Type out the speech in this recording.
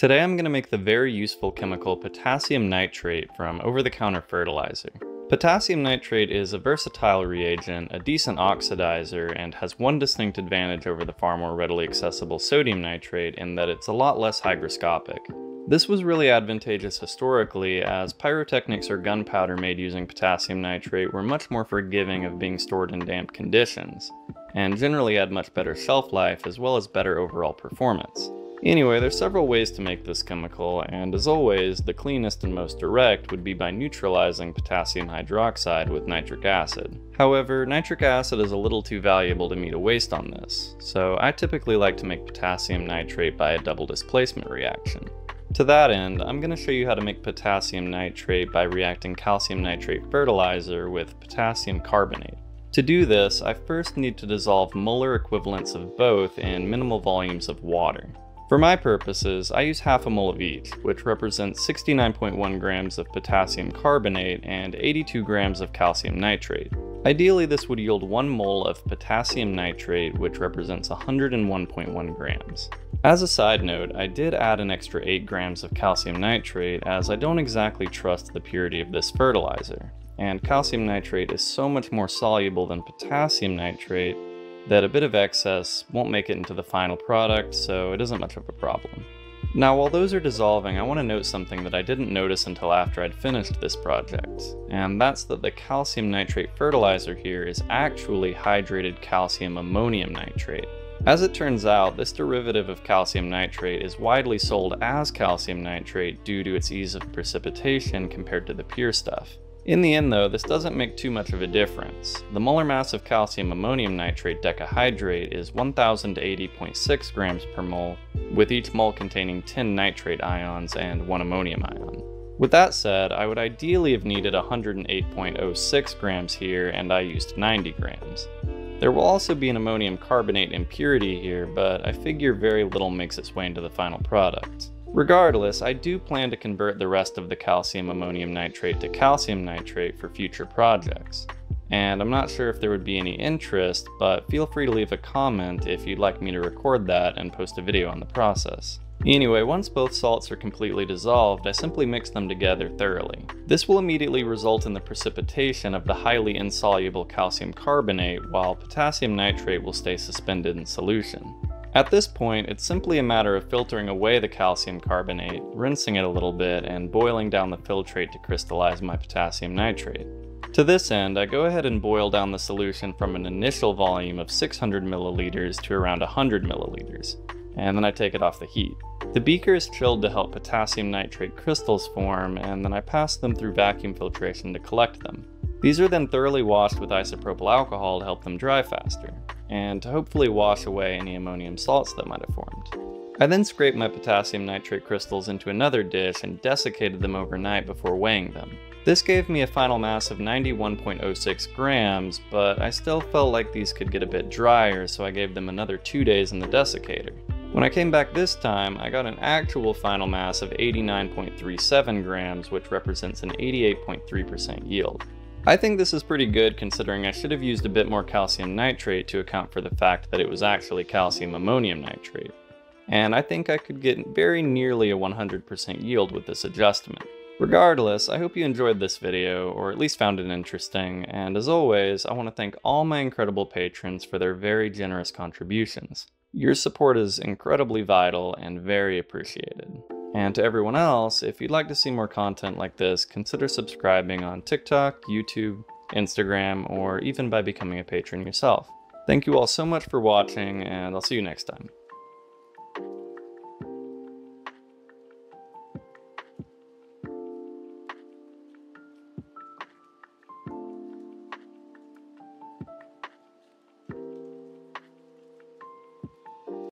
Today I'm going to make the very useful chemical potassium nitrate from over-the-counter fertilizer. Potassium nitrate is a versatile reagent, a decent oxidizer, and has one distinct advantage over the far more readily accessible sodium nitrate in that it's a lot less hygroscopic. This was really advantageous historically, as pyrotechnics or gunpowder made using potassium nitrate were much more forgiving of being stored in damp conditions, and generally had much better shelf life as well as better overall performance. Anyway, there's several ways to make this chemical, and as always, the cleanest and most direct would be by neutralizing potassium hydroxide with nitric acid. However, nitric acid is a little too valuable to me to waste on this, so I typically like to make potassium nitrate by a double displacement reaction. To that end, I'm going to show you how to make potassium nitrate by reacting calcium nitrate fertilizer with potassium carbonate. To do this, I first need to dissolve molar equivalents of both in minimal volumes of water. For my purposes, I use half a mole of each, which represents 69.1 grams of potassium carbonate and 82 grams of calcium nitrate. Ideally, this would yield 1 mole of potassium nitrate, which represents 101.1 grams. As a side note, I did add an extra 8 grams of calcium nitrate as I don't exactly trust the purity of this fertilizer, and calcium nitrate is so much more soluble than potassium nitrate that a bit of excess won't make it into the final product, so it isn't much of a problem. Now while those are dissolving, I want to note something that I didn't notice until after I'd finished this project, and that's that the calcium nitrate fertilizer here is actually hydrated calcium ammonium nitrate. As it turns out, this derivative of calcium nitrate is widely sold as calcium nitrate due to its ease of precipitation compared to the pure stuff. In the end though, this doesn't make too much of a difference. The molar mass of calcium ammonium nitrate decahydrate is 1080.6 grams per mole, with each mole containing 10 nitrate ions and 1 ammonium ion. With that said, I would ideally have needed 108.06 grams here and I used 90 grams. There will also be an ammonium carbonate impurity here, but I figure very little makes its way into the final product. Regardless, I do plan to convert the rest of the calcium ammonium nitrate to calcium nitrate for future projects. And I'm not sure if there would be any interest, but feel free to leave a comment if you'd like me to record that and post a video on the process. Anyway, once both salts are completely dissolved, I simply mix them together thoroughly. This will immediately result in the precipitation of the highly insoluble calcium carbonate, while potassium nitrate will stay suspended in solution. At this point, it's simply a matter of filtering away the calcium carbonate, rinsing it a little bit, and boiling down the filtrate to crystallize my potassium nitrate. To this end, I go ahead and boil down the solution from an initial volume of 600 milliliters to around 100 milliliters and then I take it off the heat. The beaker is chilled to help potassium nitrate crystals form, and then I pass them through vacuum filtration to collect them. These are then thoroughly washed with isopropyl alcohol to help them dry faster, and to hopefully wash away any ammonium salts that might have formed. I then scraped my potassium nitrate crystals into another dish and desiccated them overnight before weighing them. This gave me a final mass of 91.06 grams, but I still felt like these could get a bit drier, so I gave them another two days in the desiccator. When I came back this time, I got an actual final mass of 89.37 grams, which represents an 88.3% yield. I think this is pretty good considering I should have used a bit more calcium nitrate to account for the fact that it was actually calcium ammonium nitrate. And I think I could get very nearly a 100% yield with this adjustment. Regardless, I hope you enjoyed this video, or at least found it interesting, and as always, I want to thank all my incredible patrons for their very generous contributions. Your support is incredibly vital and very appreciated. And to everyone else, if you'd like to see more content like this, consider subscribing on TikTok, YouTube, Instagram, or even by becoming a patron yourself. Thank you all so much for watching, and I'll see you next time.